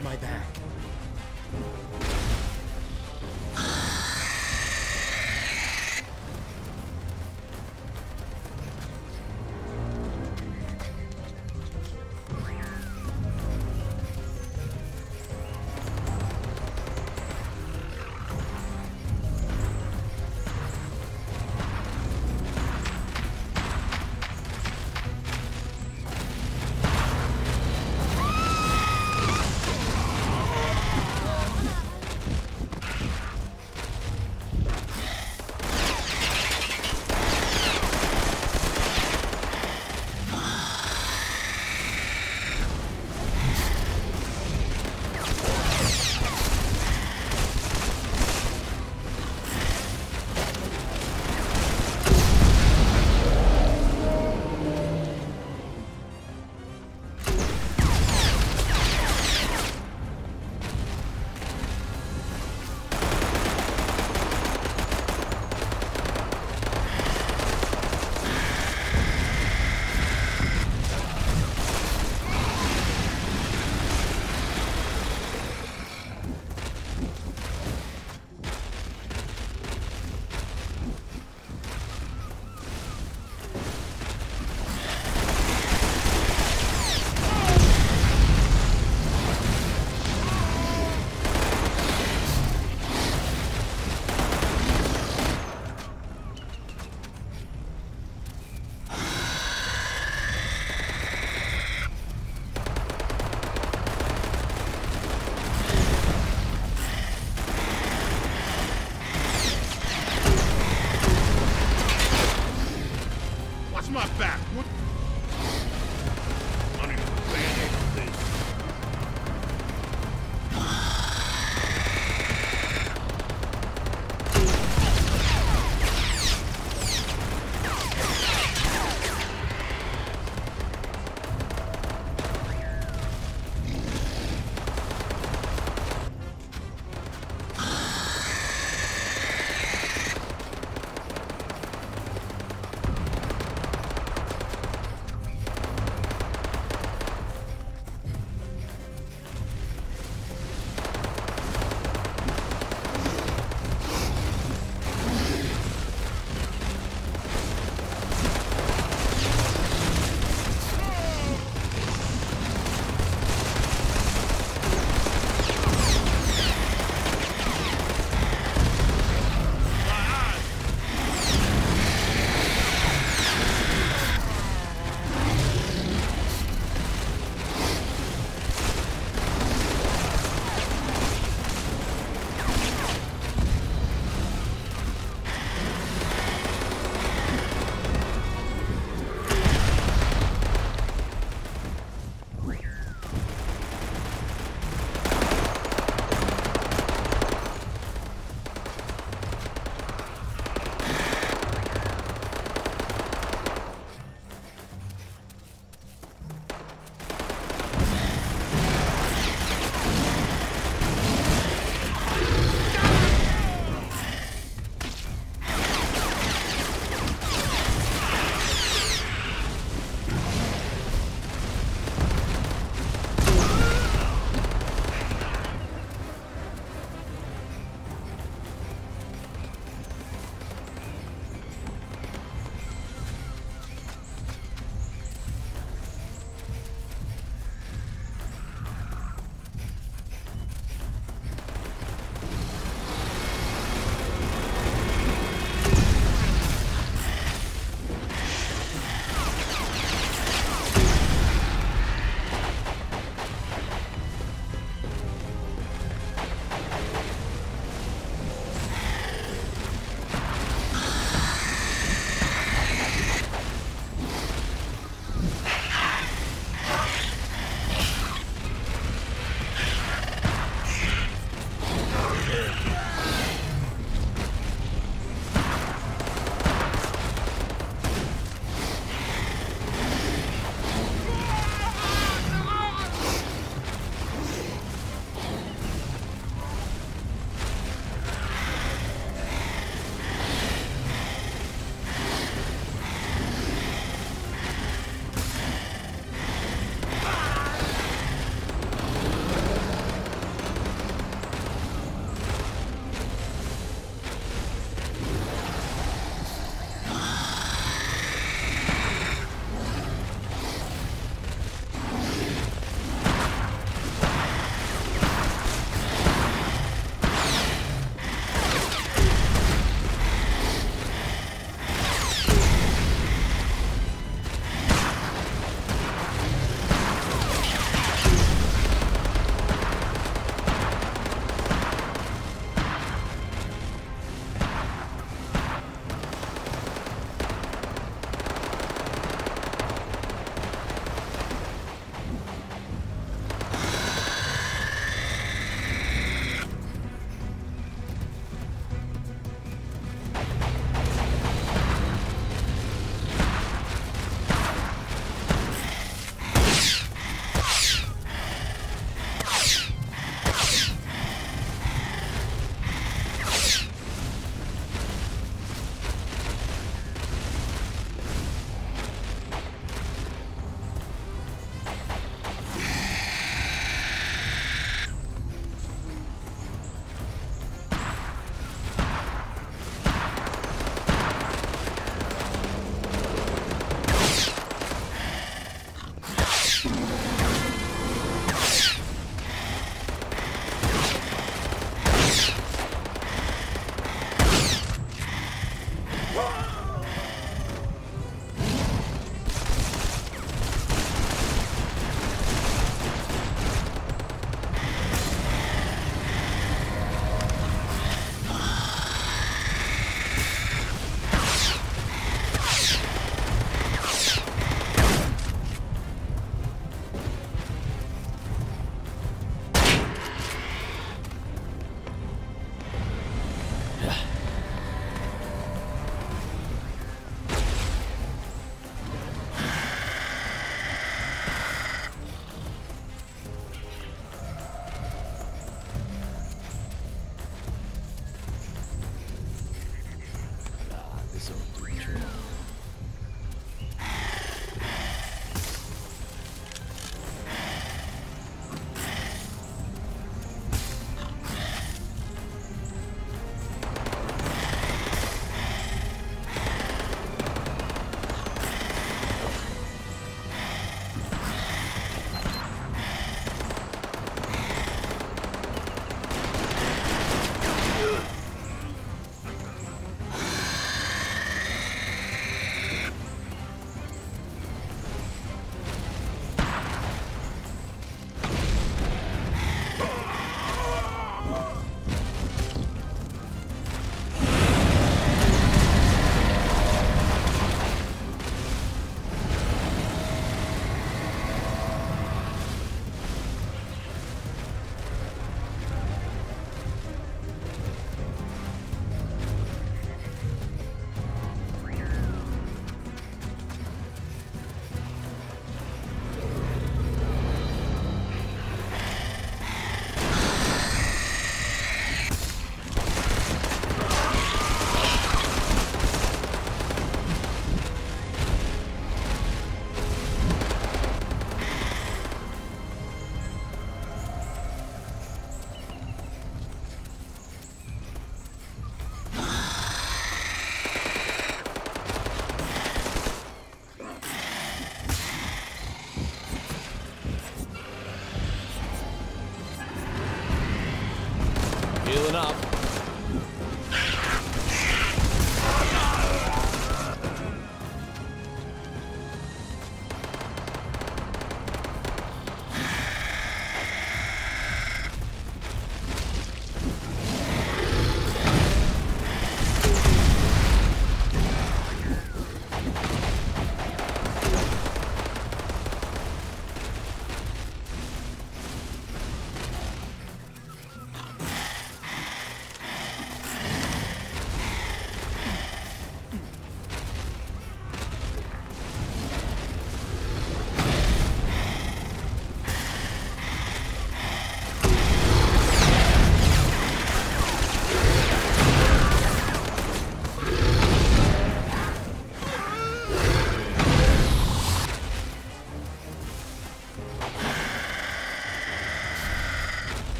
my back.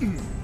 Mm.